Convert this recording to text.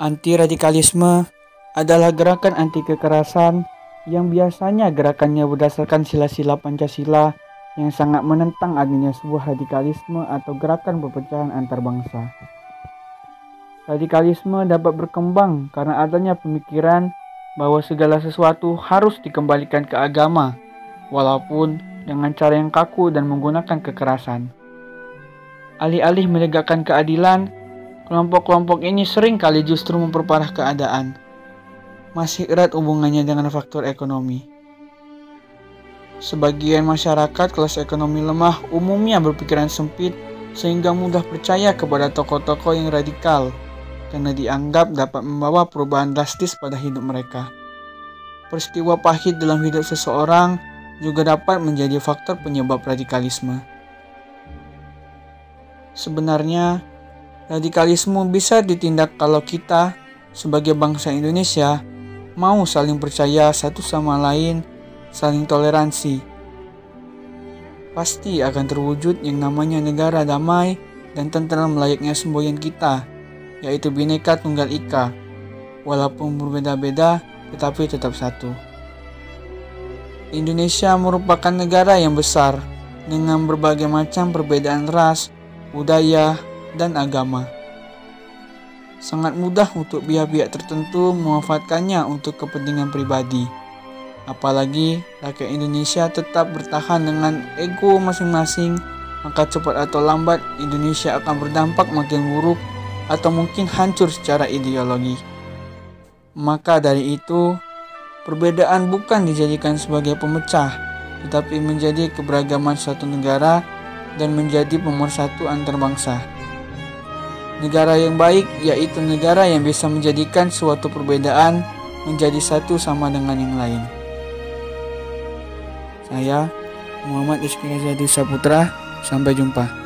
Anti-radikalisme adalah gerakan anti kekerasan yang biasanya gerakannya berdasarkan sila-sila Pancasila yang sangat menentang adanya sebuah radikalisme atau gerakan perpecahan antar bangsa. Radikalisme dapat berkembang karena adanya pemikiran bahwa segala sesuatu harus dikembalikan ke agama, walaupun dengan cara yang kaku dan menggunakan kekerasan. Alih-alih menegakkan keadilan, kelompok-kelompok ini sering kali justru memperparah keadaan. Masih erat hubungannya dengan faktor ekonomi. Sebagian masyarakat kelas ekonomi lemah umumnya berpikiran sempit sehingga mudah percaya kepada tokoh-tokoh yang radikal karena dianggap dapat membawa perubahan drastis pada hidup mereka. Peristiwa pahit dalam hidup seseorang juga dapat menjadi faktor penyebab radikalisme. Sebenarnya, radikalisme bisa ditindak kalau kita, sebagai bangsa Indonesia, mau saling percaya satu sama lain, saling toleransi. Pasti akan terwujud yang namanya negara damai dan tentram layaknya semboyan kita, yaitu Bhinneka Tunggal Ika, walaupun berbeda-beda tetapi tetap satu. Indonesia merupakan negara yang besar dengan berbagai macam perbedaan ras, budaya, dan agama. Sangat mudah untuk pihak-pihak tertentu memanfaatkannya untuk kepentingan pribadi. Apalagi rakyat Indonesia tetap bertahan dengan ego masing-masing, maka cepat atau lambat Indonesia akan berdampak makin buruk atau mungkin hancur secara ideologi. Maka dari itu, Perbedaan bukan dijadikan sebagai pemecah, tetapi menjadi keberagaman suatu negara dan menjadi pemersatu antar bangsa. Negara yang baik yaitu negara yang bisa menjadikan suatu perbedaan menjadi satu sama dengan yang lain. Saya Muhammad Rizky Saputra, sampai jumpa.